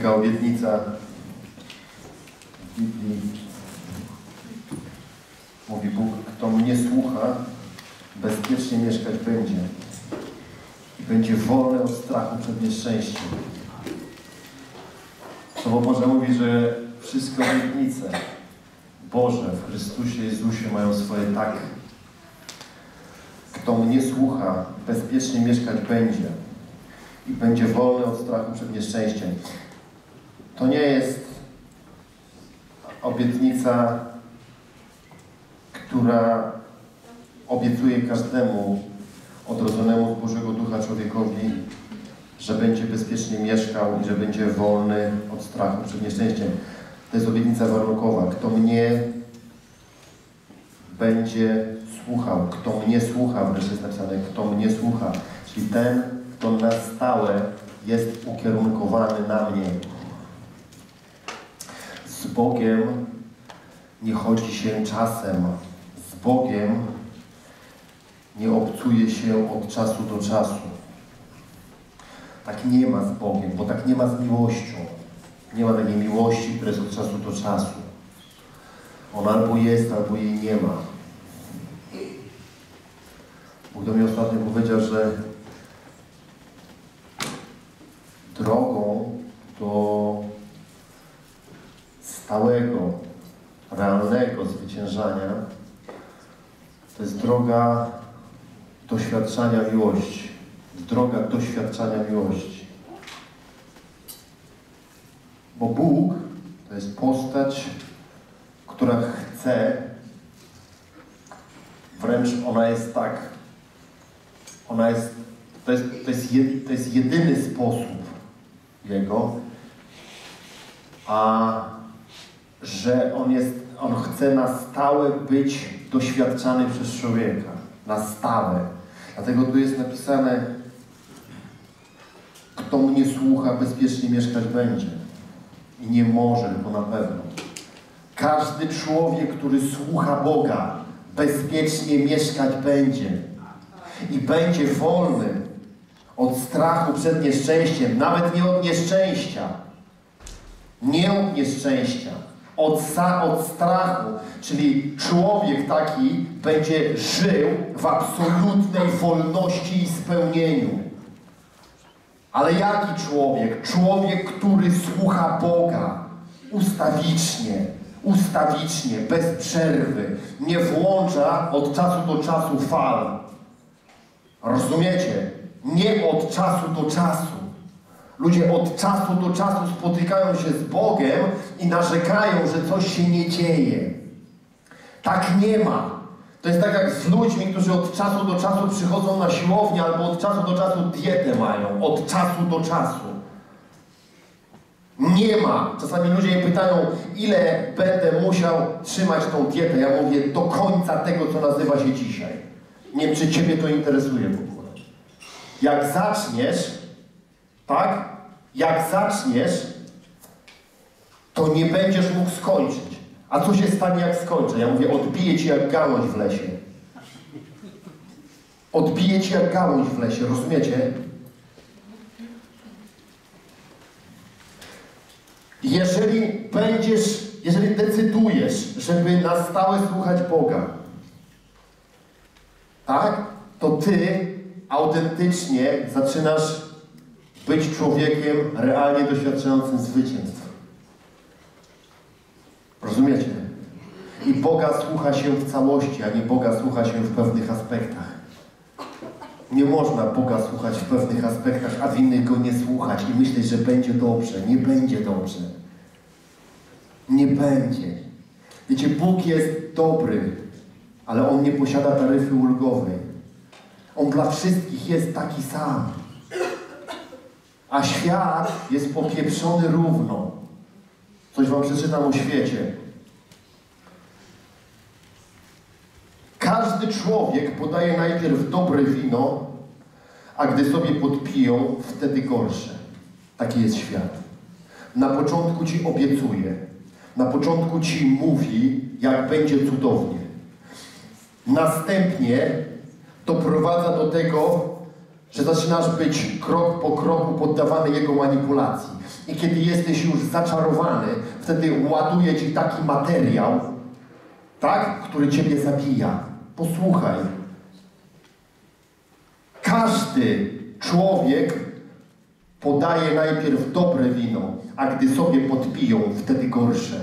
taka obietnica w Biblii. Mówi Bóg, kto mnie słucha, bezpiecznie mieszkać będzie i będzie wolny od strachu przed nieszczęściem. Słowo Boże mówi, że wszystkie obietnice Boże w Chrystusie Jezusie mają swoje tak. Kto mnie słucha, bezpiecznie mieszkać będzie i będzie wolny od strachu przed nieszczęściem. To nie jest obietnica, która obiecuje każdemu odrodzonemu z Bożego Ducha człowiekowi, że będzie bezpiecznie mieszkał i że będzie wolny od strachu przed nieszczęściem. To jest obietnica warunkowa. Kto mnie będzie słuchał, kto mnie słucha, wreszcie jest napisane, kto mnie słucha, czyli ten, kto na stałe jest ukierunkowany na mnie. Z Bogiem nie chodzi się czasem. Z Bogiem nie obcuje się od czasu do czasu. Tak nie ma z Bogiem, bo tak nie ma z miłością. Nie ma takiej miłości, która jest od czasu do czasu. Ona albo jest, albo jej nie ma. Bóg do mnie ostatnio powiedział, że drogą do stałego, realnego zwyciężania to jest droga doświadczania miłości. Droga doświadczania miłości. Bo Bóg to jest postać, która chce, wręcz ona jest tak, ona jest, to jest, to jest, to jest jedyny sposób Jego, a że On jest, On chce na stałe być doświadczany przez człowieka. Na stałe. Dlatego tu jest napisane, kto mnie słucha, bezpiecznie mieszkać będzie. I nie może, bo na pewno. Każdy człowiek, który słucha Boga, bezpiecznie mieszkać będzie. I będzie wolny od strachu przed nieszczęściem, nawet nie od nieszczęścia. Nie od nieszczęścia, od, od strachu. Czyli człowiek taki będzie żył w absolutnej wolności i spełnieniu. Ale jaki człowiek? Człowiek, który słucha Boga ustawicznie, ustawicznie, bez przerwy, nie włącza od czasu do czasu fal. Rozumiecie? Nie od czasu do czasu. Ludzie od czasu do czasu spotykają się z Bogiem i narzekają, że coś się nie dzieje. Tak nie ma. To jest tak jak z ludźmi, którzy od czasu do czasu przychodzą na siłownię albo od czasu do czasu dietę mają. Od czasu do czasu. Nie ma. Czasami ludzie mnie pytają, ile będę musiał trzymać tą dietę. Ja mówię, do końca tego, co nazywa się dzisiaj. Nie wiem, czy Ciebie to interesuje w ogóle. Jak zaczniesz, tak? Jak zaczniesz, to nie będziesz mógł skończyć. A co się stanie, jak skończę? Ja mówię, odbije ci jak gałąź w lesie. Odbije ci jak gałąź w lesie, rozumiecie? Jeżeli będziesz, jeżeli decydujesz, żeby na stałe słuchać Boga, tak? To ty autentycznie zaczynasz być człowiekiem realnie doświadczającym zwycięstw. Rozumiecie? I Boga słucha się w całości, a nie Boga słucha się w pewnych aspektach. Nie można Boga słuchać w pewnych aspektach, a w innych Go nie słuchać i myśleć, że będzie dobrze. Nie będzie dobrze. Nie będzie. Wiecie, Bóg jest dobry, ale On nie posiada taryfy ulgowej. On dla wszystkich jest taki sam. A świat jest popieprzony równo. Coś wam przeczytam o świecie. Każdy człowiek podaje najpierw dobre wino, a gdy sobie podpiją, wtedy gorsze. Taki jest świat. Na początku ci obiecuje, na początku ci mówi, jak będzie cudownie. Następnie doprowadza do tego, że zaczynasz być krok po kroku poddawany jego manipulacji. I kiedy jesteś już zaczarowany, wtedy ładuje ci taki materiał, tak, który ciebie zabija. Posłuchaj. Każdy człowiek podaje najpierw dobre wino, a gdy sobie podpiją, wtedy gorsze.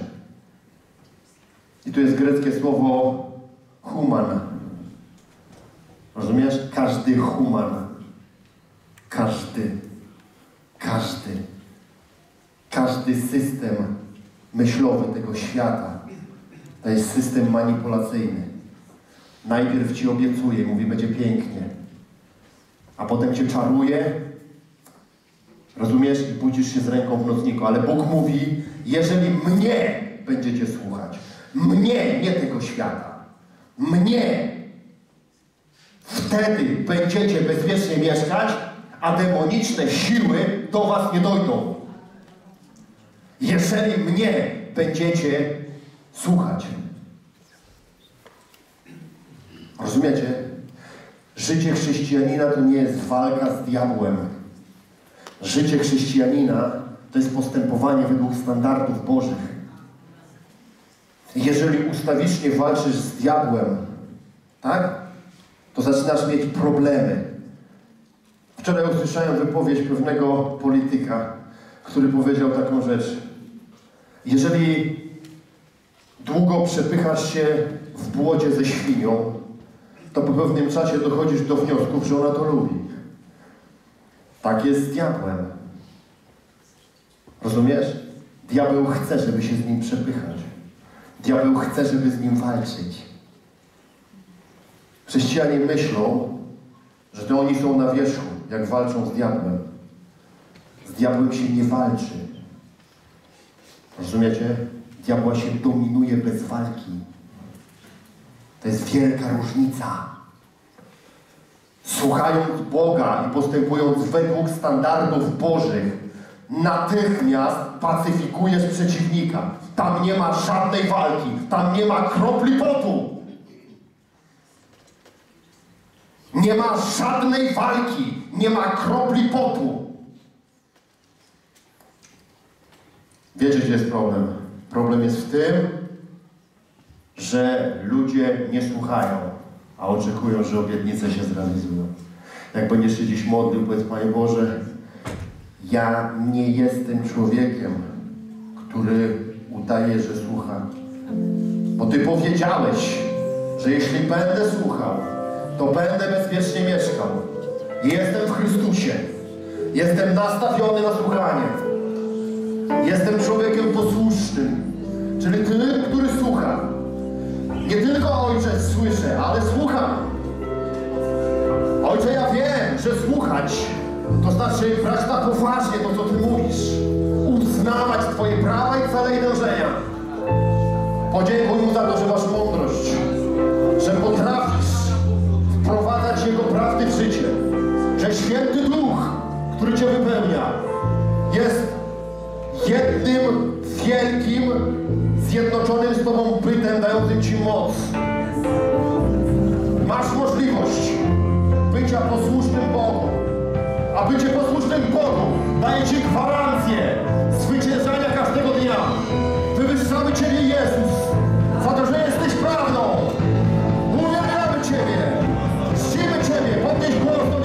I tu jest greckie słowo human. Rozumiesz? Każdy human. Każdy. Każdy. Każdy system myślowy tego świata to jest system manipulacyjny. Najpierw ci obiecuje, mówi, będzie pięknie, a potem cię czaruje, rozumiesz, i budzisz się z ręką w nocniku, ale Bóg mówi, jeżeli mnie będziecie słuchać, mnie, nie tego świata, mnie, wtedy będziecie bezpiecznie mieszkać, a demoniczne siły do was nie dojdą. Jeżeli mnie będziecie słuchać. Rozumiecie? Życie chrześcijanina to nie jest walka z diabłem. Życie chrześcijanina to jest postępowanie według standardów Bożych. Jeżeli ustawicznie walczysz z diabłem, tak? To zaczynasz mieć problemy. Wczoraj usłyszałem wypowiedź pewnego polityka, który powiedział taką rzecz. Jeżeli długo przepychasz się w błocie ze świnią, to po pewnym czasie dochodzisz do wniosków, że ona to lubi. Tak jest z diabłem. Rozumiesz? Diabeł chce, żeby się z nim przepychać. Diabeł chce, żeby z nim walczyć. Chrześcijanie myślą, że to oni są na wierzchu, jak walczą z diabłem. Z diabłem się nie walczy. Rozumiecie? Diabła się dominuje bez walki. To jest wielka różnica. Słuchając Boga i postępując według standardów Bożych, natychmiast pacyfikujesz przeciwnika. Tam nie ma żadnej walki, tam nie ma kropli potu. Nie ma żadnej walki, nie ma kropli potu. Wiecie, gdzie jest problem? Problem jest w tym, że ludzie nie słuchają, a oczekują, że obietnice się zrealizują. Jak będziesz się dziś modlił, powiedz Panie Boże, ja nie jestem człowiekiem, który udaje, że słucha. Bo Ty powiedziałeś, że jeśli będę słuchał, to będę bezpiecznie mieszkał. Jestem w Chrystusie. Jestem nastawiony na słuchanie. Jestem człowiekiem posłusznym, czyli tym, który słucha. Nie tylko Ojcze słyszę, ale słucham. Ojcze, ja wiem, że słuchać to znaczy brać na poważnie to, co Ty mówisz. Uznawać Twoje prawa i cele i dążenia. Podziękuj Mu za to, że masz mądrość, że potrafisz wprowadzać Jego prawdy w Święty Duch, który Cię wypełnia, jest jednym wielkim, zjednoczonym z Tobą bytem, dającym Ci moc. Masz możliwość bycia posłusznym Bogu. A bycie posłusznym Bogu daje Ci gwarancję zwyciężania każdego dnia. Wywyższamy Ciebie Jezus za to, że jesteś prawdą. Uwielbiamy Ciebie. Czcimy Ciebie. Podnieś głos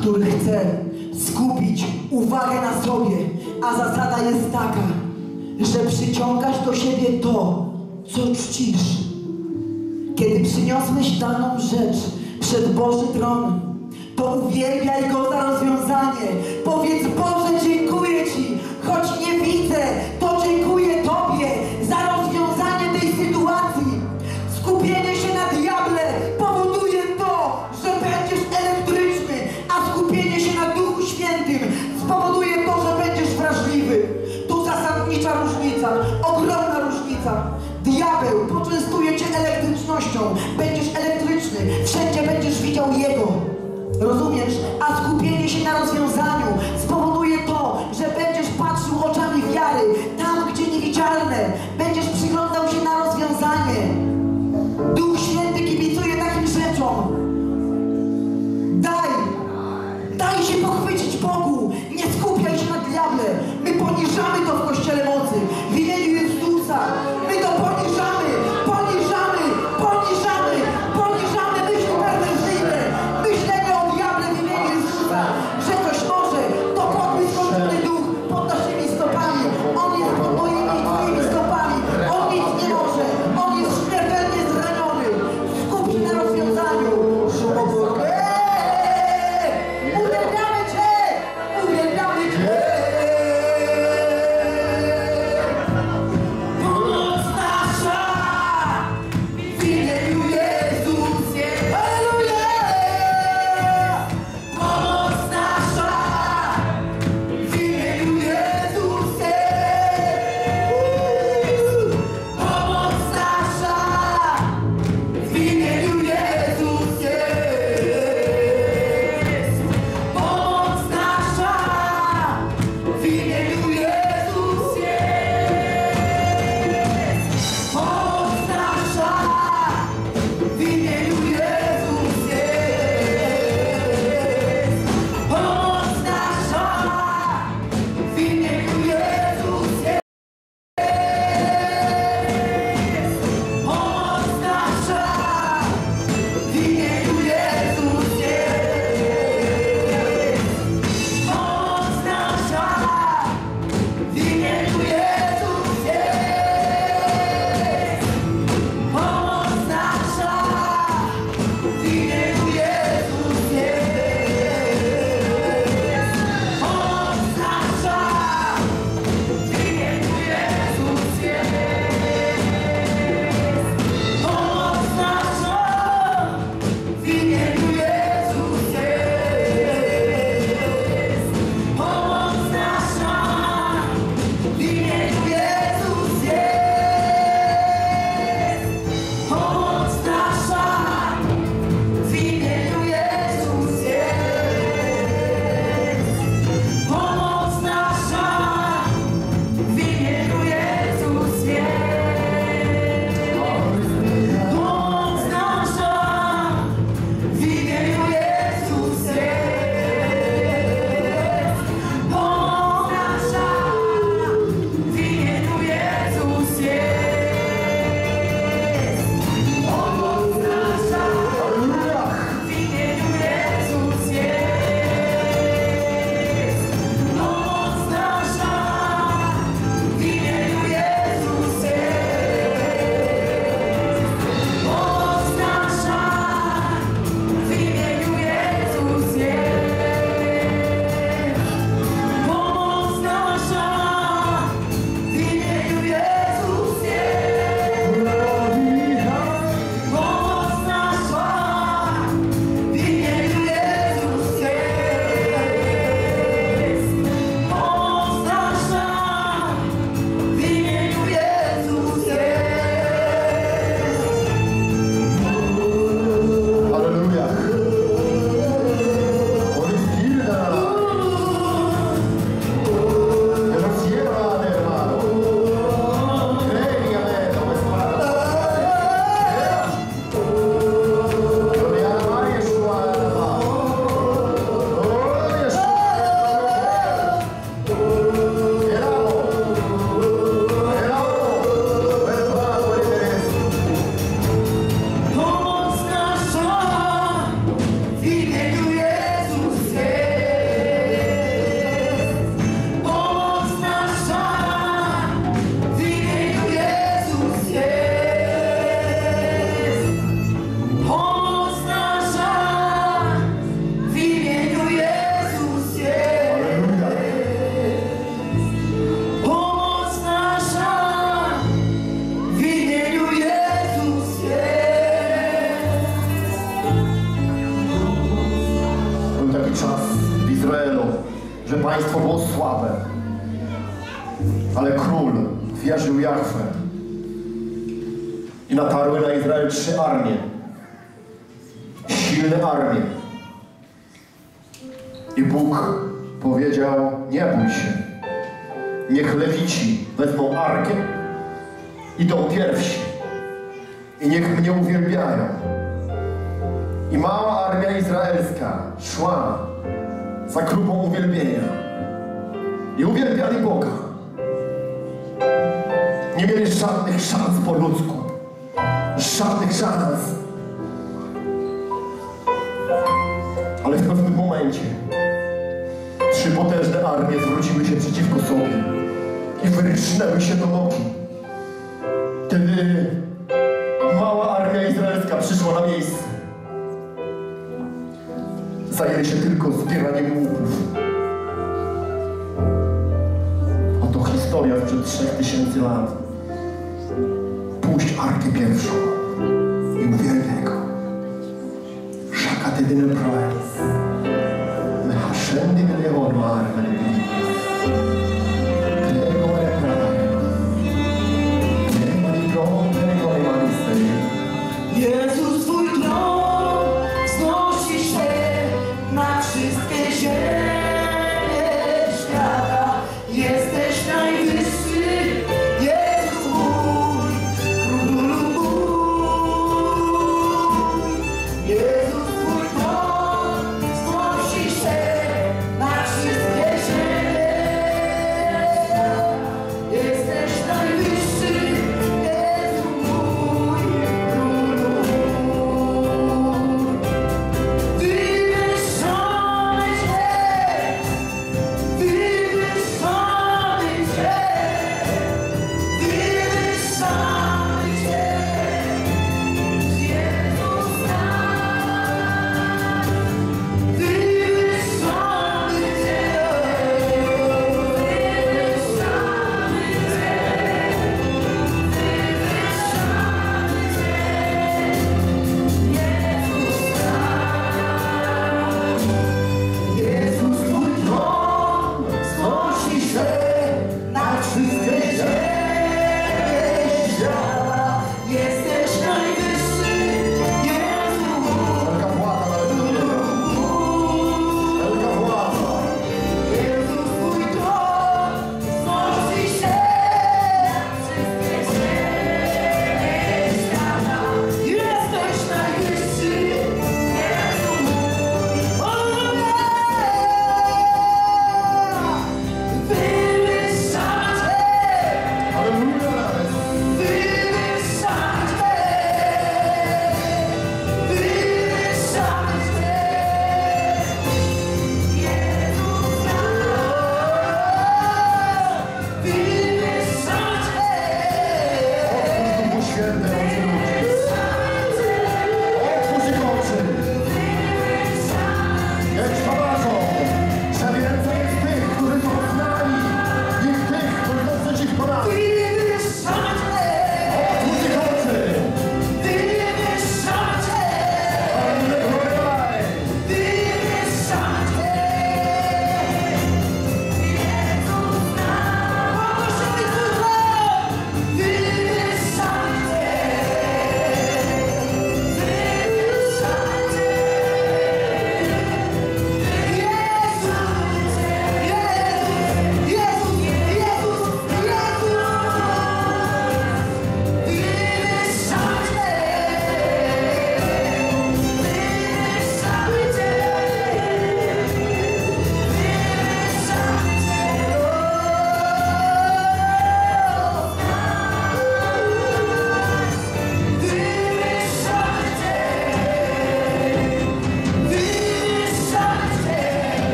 który chce skupić uwagę na sobie, a zasada jest taka, że przyciągasz do siebie to, co czcisz. Kiedy przyniosłeś daną rzecz przed Boży tron, to uwielbiaj Go za rozwiązanie. Powiedz Boże, dziękuję Ci,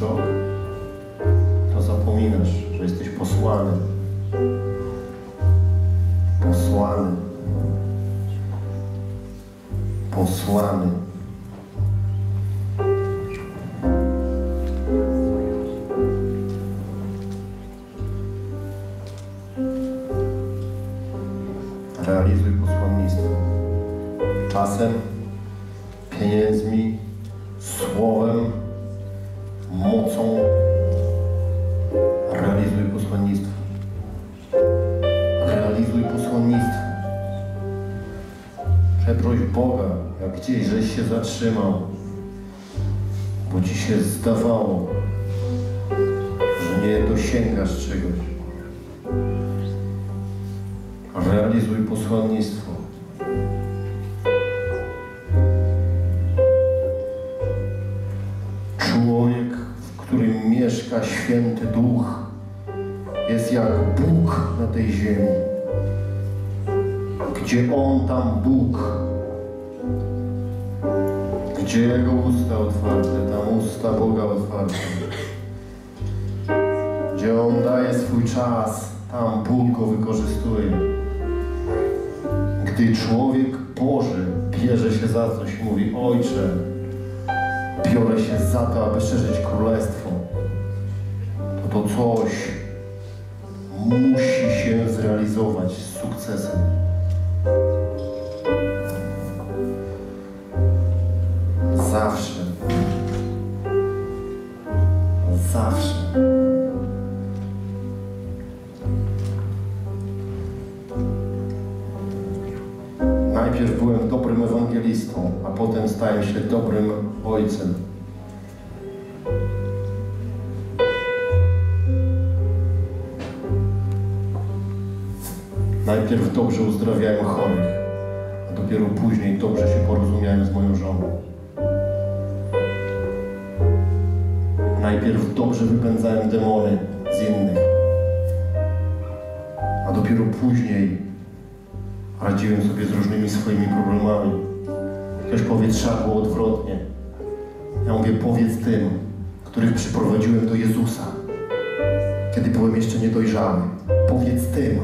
Talk. Zatrzymał, bo ci się zdawało, że nie dosięgasz czegoś. Realizuj posłannictwo. Człowiek, w którym mieszka święty Duch, jest jak Bóg na tej ziemi. Gdzie On, tam Bóg. Gdzie Jego usta otwarte, tam usta Boga otwarte. Gdzie On daje swój czas, tam Bóg go wykorzystuje. Gdy człowiek Boży bierze się za coś, mówi Ojcze, biorę się za to, aby szerzyć królestwo, to to coś musi się zrealizować z sukcesem. Zawsze. Zawsze. Najpierw byłem dobrym ewangelistą, a potem stałem się dobrym ojcem. Najpierw dobrze uzdrawiałem chorych, a dopiero później dobrze się porozumiałem z moją żoną. Najpierw dobrze wypędzałem demony z innych, a dopiero później radziłem sobie z różnymi swoimi problemami. Ktoś powie, trzeba było odwrotnie. Ja mówię, powiedz tym, których przyprowadziłem do Jezusa, kiedy byłem jeszcze niedojrzały. Powiedz tym,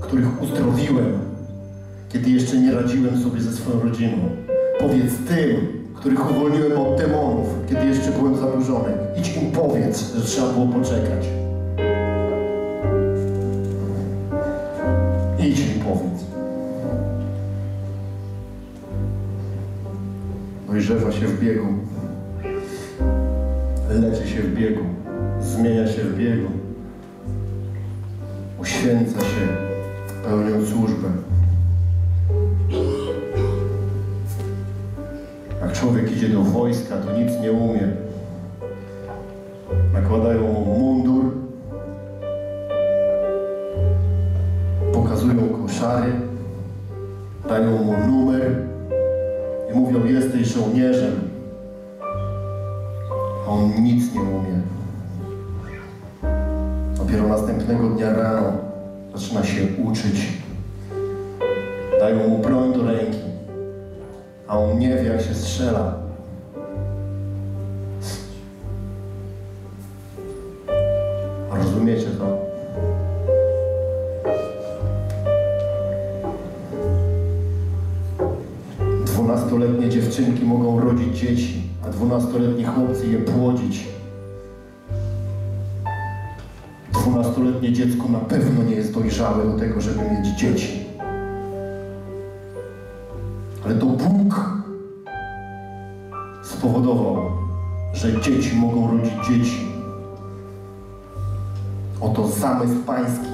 których uzdrowiłem, kiedy jeszcze nie radziłem sobie ze swoją rodziną. Powiedz tym, których uwolniłem od demonów, kiedy jeszcze byłem zaburzony. Idź im powiedz, że trzeba było poczekać. Idź im powiedz. Dojrzewa się w biegu. Leczy się w biegu. Dzieci mogą rodzić dzieci. Oto zamysł pański.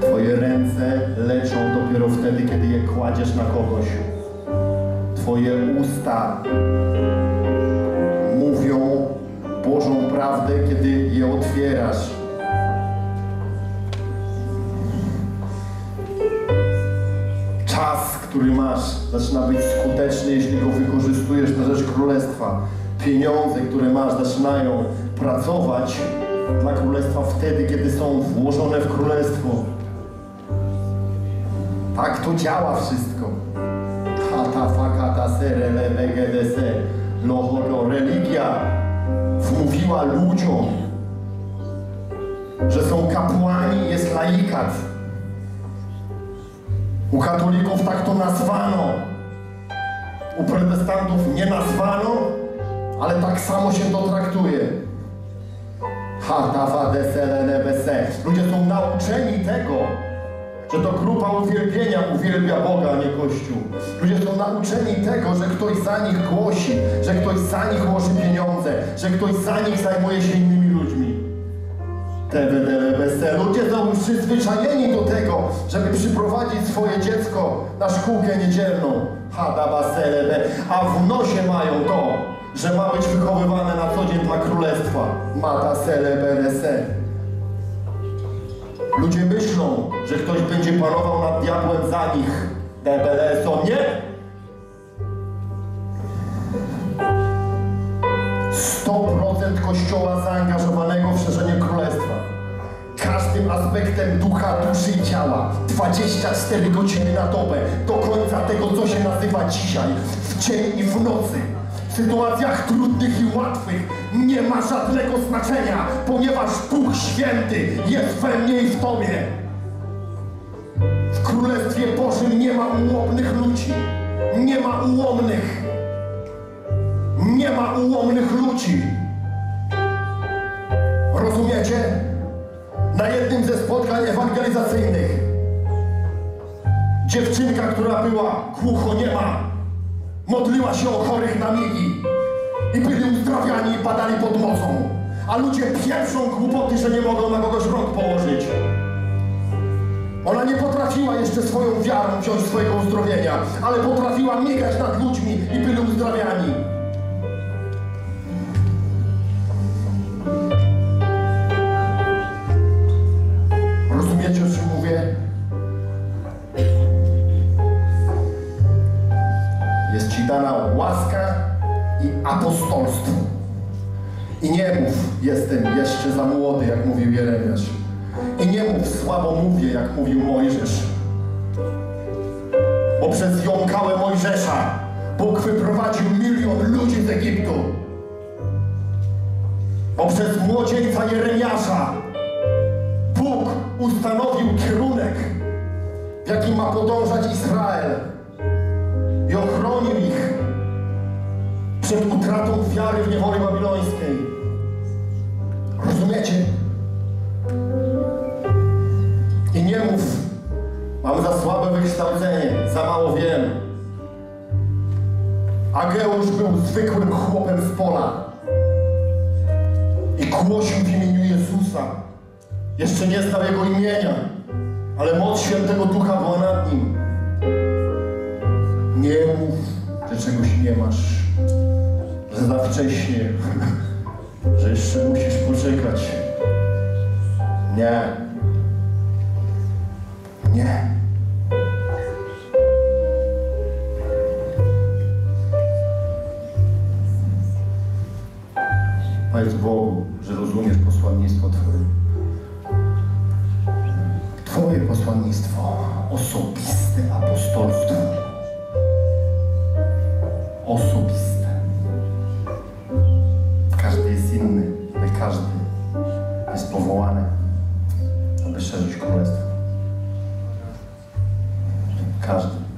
Twoje ręce leczą dopiero wtedy, kiedy je kładziesz na kogoś. Twoje usta mówią Bożą prawdę, kiedy je otwierasz. Czas, który masz, zaczyna być skuteczny, jeśli go wykorzystujesz na rzecz królestwa. Pieniądze, które masz, zaczynają pracować dla królestwa wtedy, kiedy są włożone w królestwo. Tak to działa wszystko. Hata fakata sere lebegedese lohoro. Religia wmówiła ludziom, że są kapłani, jest laikat. U katolików tak to nazwano. U protestantów nie nazwano, ale tak samo się to traktuje. Hata nebese. Ludzie są nauczeni tego, że to grupa uwielbienia uwielbia Boga, a nie Kościół. Ludzie są nauczeni tego, że ktoś za nich głosi, że ktoś za nich łoży pieniądze, że ktoś za nich zajmuje się innymi ludźmi. TVDLBC. Ludzie są przyzwyczajeni do tego, żeby przyprowadzić swoje dziecko na szkółkę niedzielną. Hadabaselebe. A w nosie mają to, że ma być wychowywane na co dzień dla królestwa. Mata seleberese. Ludzie myślą, że ktoś będzie panował nad diabłem za nich. DBLSO nie! 100% kościoła zaangażowanego w szerzenie królestwa. Każdym aspektem ducha, duszy i ciała. 24 godziny na dobę. Do końca tego, co się nazywa dzisiaj. W dzień i w nocy. Sytuacjach trudnych i łatwych nie ma żadnego znaczenia, ponieważ Duch Święty jest we mnie i w Tobie. W Królestwie Bożym nie ma ułomnych ludzi. Nie ma ułomnych. Nie ma ułomnych ludzi. Rozumiecie? Na jednym ze spotkań ewangelizacyjnych dziewczynka, która była głuchoniema, modliła się o chorych na migi i byli uzdrawiani i padali pod mocą. A ludzie pieprzą głupoty, że nie mogą na kogoś rąk położyć. Ona nie potrafiła jeszcze swoją wiarą wziąć swojego uzdrowienia, ale potrafiła migać nad ludźmi i byli uzdrawiani. Rozumiecie, o czym mówię? Dana łaska i apostolstwo. I nie mów, jestem jeszcze za młody, jak mówił Jeremiasz. I nie mów, słabo mówię, jak mówił Mojżesz. Bo przez jąkałe Mojżesza Bóg wyprowadził milion ludzi z Egiptu. Bo przez młodzieńca Jeremiasza Bóg ustanowił kierunek, w jakim ma podążać Izrael i ochronił ich przed utratą wiary w niewoli babilońskiej. Rozumiecie? I nie mów, mam za słabe wykształcenie, za mało wiem. Ageusz był zwykłym chłopem z pola i głosił w imieniu Jezusa. Jeszcze nie znał Jego imienia, ale moc Świętego Ducha była nad nim. Nie mów, że czegoś nie masz, że za wcześnie, że jeszcze musisz poczekać. Nie. Nie. Powiedz Bogu, że rozumiesz posłannictwo Twoje. Twoje posłannictwo, osobiste apostolstwo. Osobiste. Każdy jest inny, ale każdy jest powołany, aby szerzyć królestwo. Każdy.